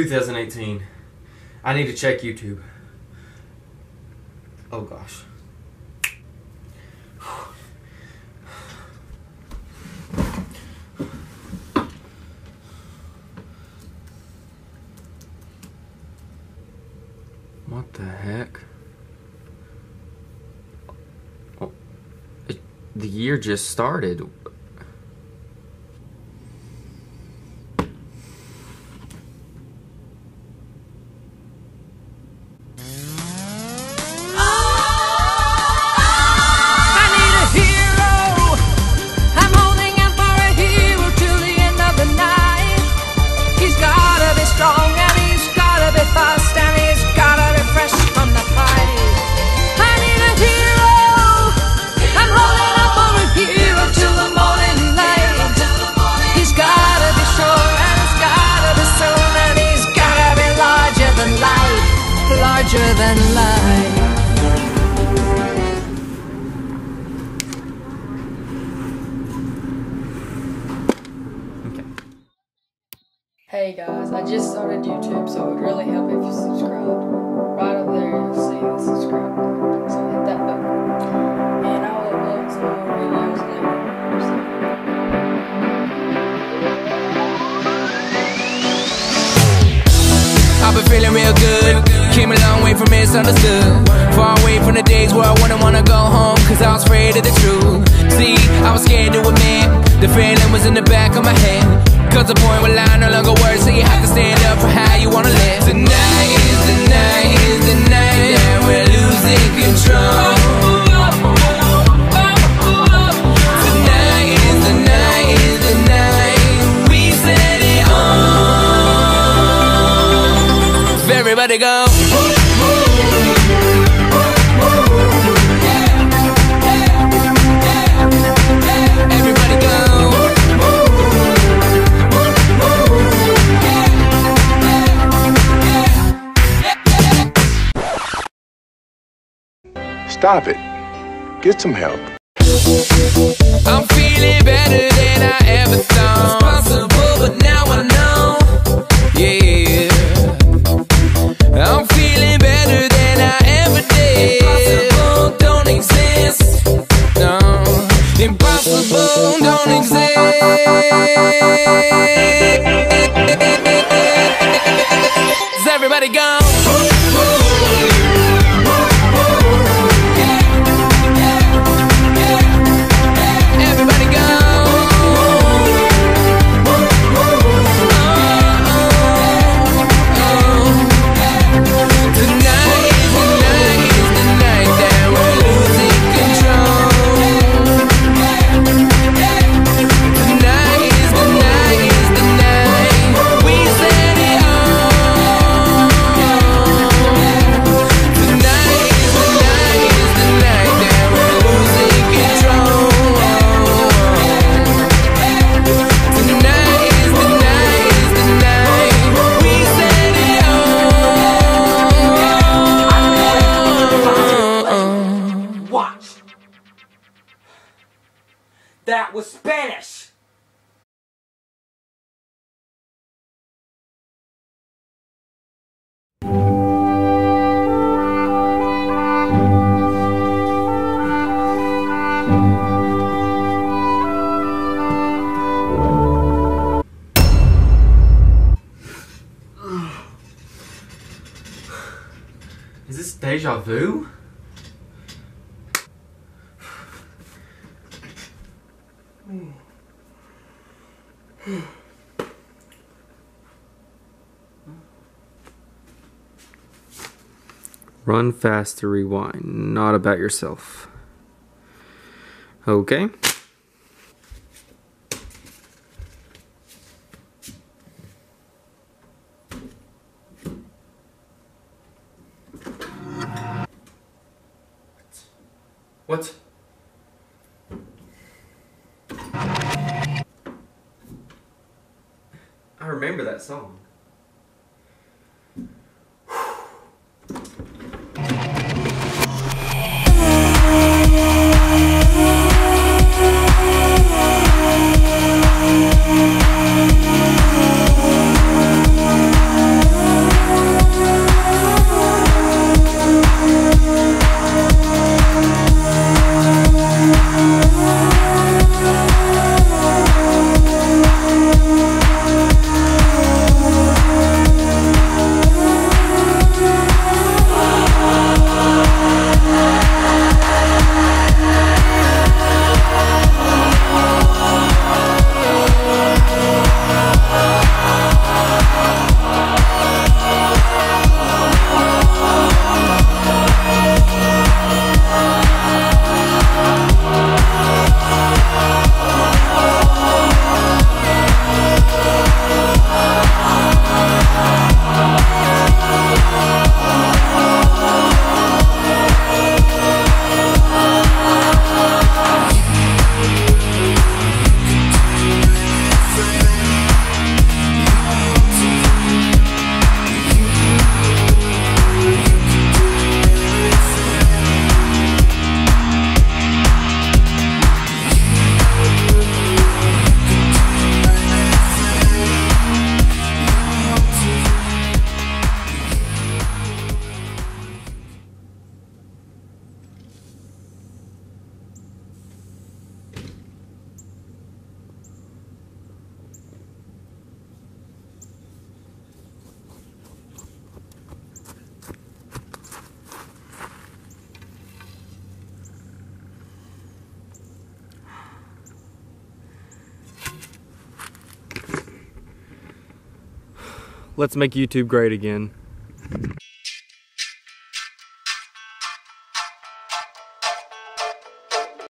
It's 2018. I need to check YouTube. Oh gosh. What the heck? Oh, it, the year just started. Hey guys, I just started YouTube, so it would really help if you subscribed. Right up there, you'll see the subscribe button, so hit that button. And I will upload more videos later. I've been feeling real good. Came a long way from misunderstood. Far away from the days where I wouldn't wanna go home, cause I was afraid of the truth. See, I was scared to admit the feeling was in the back of my head. Cause the point where line no longer works, so you have to stand up for how you wanna live. Tonight is the night, is the night that we're losing control. Tonight is Stop it. Get some help. I'm feeling better than I ever thought. But now I know. Yeah. I'm feeling better than I ever did. Deja vu? Run fast to rewind, not about yourself. Okay. What? I remember that song. Let's make YouTube great again.